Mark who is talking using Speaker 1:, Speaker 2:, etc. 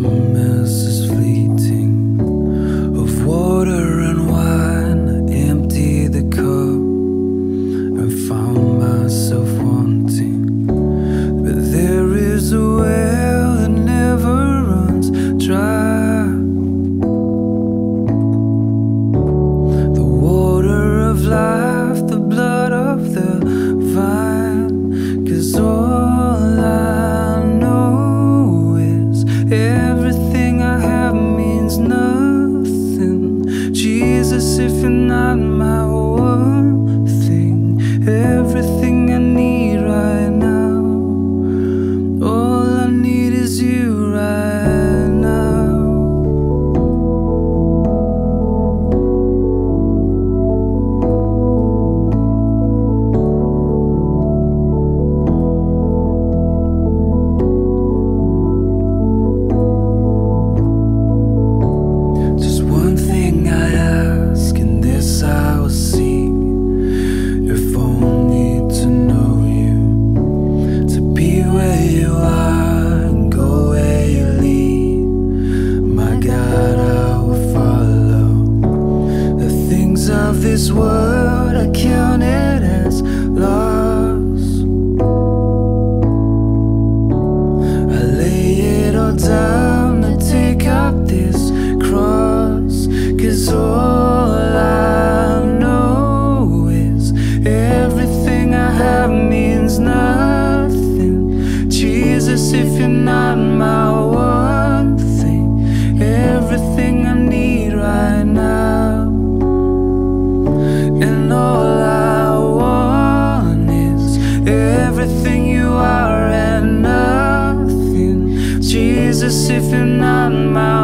Speaker 1: from as if you're not my